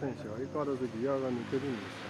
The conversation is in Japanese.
選手は相変わらずギアが抜けるんですよ。